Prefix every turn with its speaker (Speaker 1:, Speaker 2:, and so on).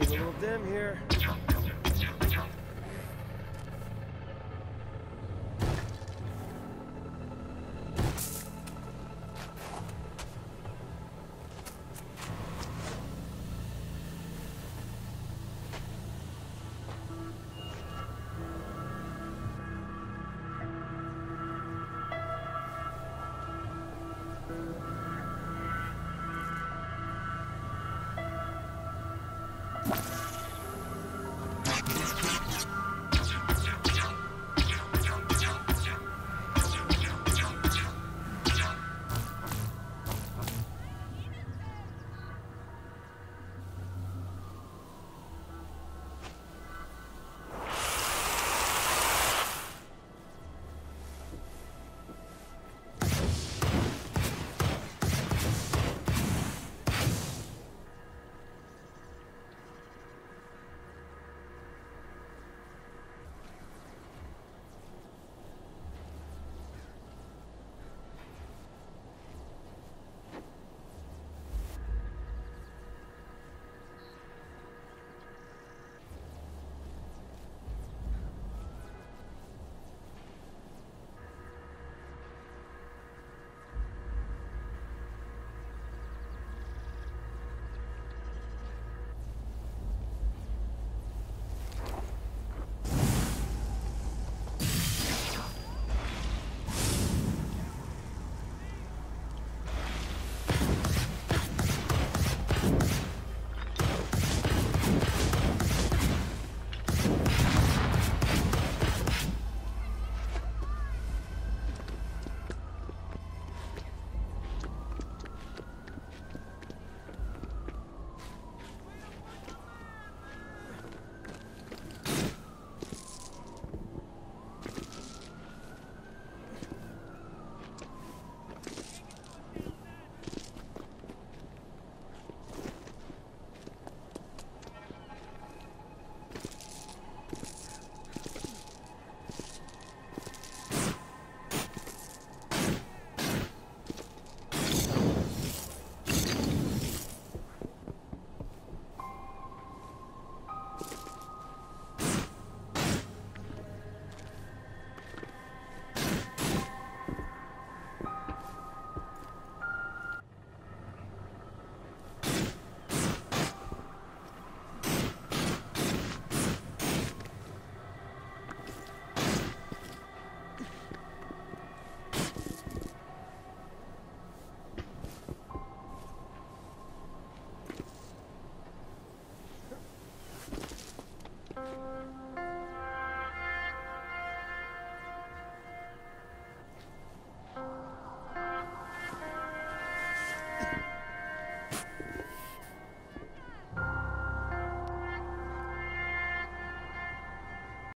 Speaker 1: It's a little dim here. Thank you.